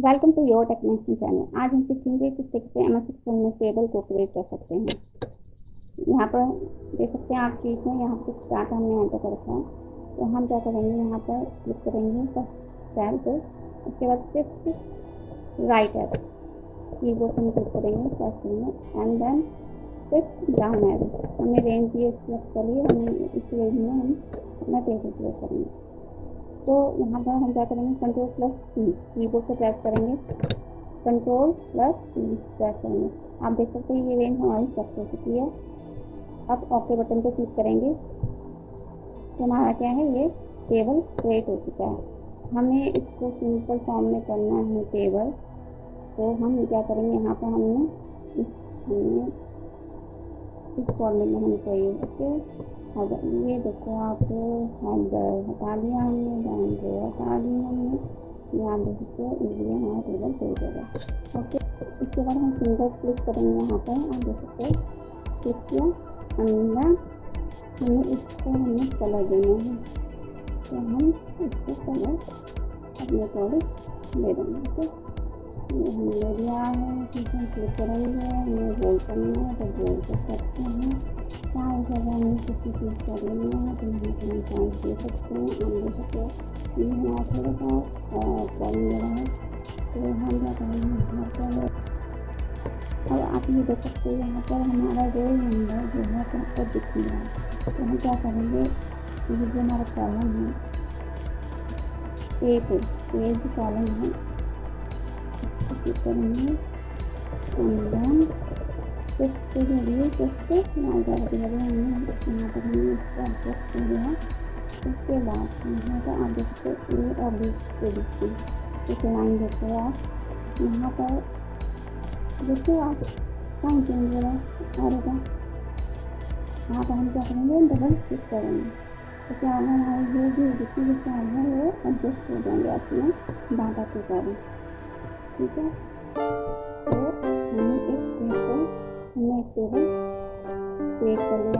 Welcome to your technician channel आज हम सीखेंगे कि कैसे एम एस एक्सेल में टेबल को क्रिएट कर सकते हैं। यहाँ पर देख सकते हैं आप चीज़ में यहाँ पर डाटा हमने एंटर कर रखा है। तो हम क्या करेंगे, यहाँ पर क्लिक करेंगे सेल पे। उसके बाद सिर्फ़ राइट है कीबोर्ड पर क्लिक करेंगे सर्च करेंगे एंड देन सिर्फ़ डाउन एरो हमने रेंज दिए सिलेक्ट कर लिए हम इस रेंज में हम अपना टेबल क्रिएट करेंगे। तो यहाँ पर हम क्या करेंगे? कंट्रोल प्लस सी कीबोर्ड से प्रेस करेंगे। कंट्रोल प्लस सी प्रेस करेंगे। आप देख सकते हैं ये रेंज हमारी सेट हो चुकी है। अब ओके बटन पे क्लिक करेंगे। तो हमारा क्या है? ये टेबल क्रिएट हो चुका है। हमें इसको सिंपल फॉर्म में करना है टेबल तो हम क्या करेंगे? यहाँ पर हमने इस हमने इस फॉर्मेट में हमें चाहिए। ओके। अब ये देखो आप हैंडल हटा लिया हमने बैंड हटा लिया हमने ध्यान देख सकते हो इजीली हमारा टेबल हो जाएगा ओके, इसके बाद हम फिंगर क्लिक करेंगे यहाँ पर आप देख सकते हो क्लिक किया अंदर हमें इसको हमें कलर देना है। तो हम इसको कलर अपने अकॉर्डिंग दे देंगे ओके, ये हम ले लिया है क्लिक करेंगे, हमें बोल करना है तो बोल कर सकते हैं। चाहे जगह में किसी चीज़ का लेना है तो यहाँ पर हम दे सकते हैं हम दे सकते हैं ये हमारा थोड़ा सा प्रॉब्लम ले रहा है। तो हम क्या करेंगे यहाँ पर और आप ये देख सकते हैं, यहाँ पर हमारा रोल नंबर जो है यहाँ पर दिख रहा है। तो हम क्या करेंगे, ये जो हमारा कॉलम है ए पे ए जो कॉलम है क्लिक करेंगे इसके लिए जैसे यहाँ पर हमने यहाँ पर हमने उसके बाद यहाँ पर आप देख सकते ए और बी के बीच में एक लाइन देते हो आप यहाँ पर देखिए आप साइन चेंज हो रहा है और होगा यहाँ पर हम क्या करेंगे डबल क्लिक करेंगे तो क्या होगा हमारे जो भी जितनी भी साइन है वो एडजस्ट हो जाएँगे अपने डाटा के कारण ठीक है मैं एक टेबल क्रिएट कर लिया